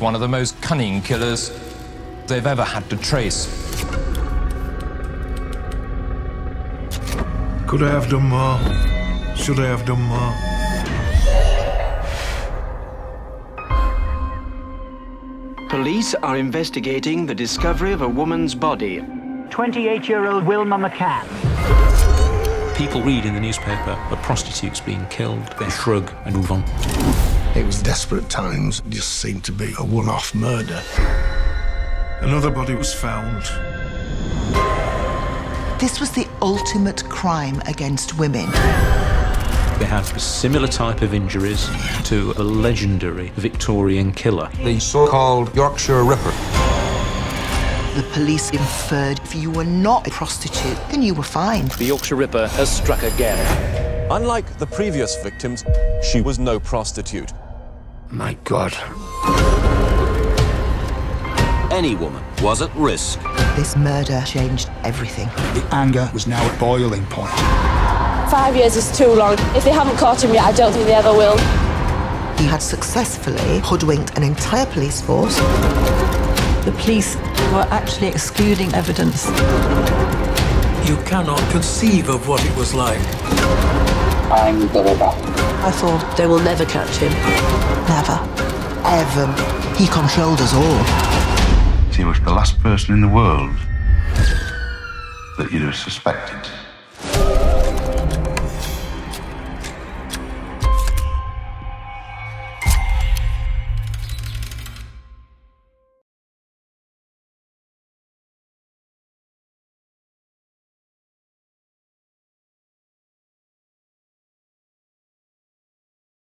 One of the most cunning killers they've ever had to trace. Could I have done more? Should I have done more? Police are investigating the discovery of a woman's body. 28 year old Wilma McCann. People read in the newspaper of prostitutes being killed, they shrug and move on. It was desperate times. It just seemed to be a one off murder. Another body was found. This was the ultimate crime against women. They had a similar type of injuries to the legendary Victorian killer. The so-called Yorkshire Ripper. The police inferred if you were not a prostitute, then you were fine. The Yorkshire Ripper has struck again. Unlike the previous victims, she was no prostitute. My God. Any woman was at risk. This murder changed everything. The anger was now at boiling point. Five years is too long. If they haven't caught him yet, I don't think they ever will. He had successfully hoodwinked an entire police force. The police were actually excluding evidence. You cannot conceive of what it was like. I'm the Ripper. I thought they will never catch him. Never. Ever. He controlled us all. He was the last person in the world that you'd have suspected.